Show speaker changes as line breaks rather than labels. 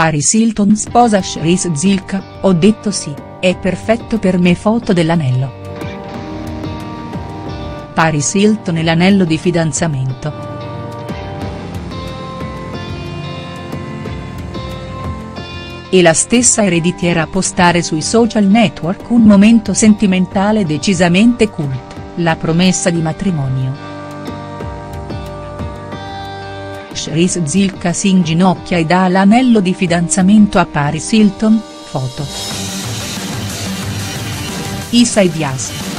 Paris Hilton sposa Cherise Zilka, ho detto sì, è perfetto per me foto dell'anello. Paris Hilton e l'anello di fidanzamento. E la stessa ereditiera a postare sui social network un momento sentimentale decisamente cult, la promessa di matrimonio. Cherise Zilka si inginocchia e dà l'anello di fidanzamento a Paris Hilton, foto. Isa Diaz.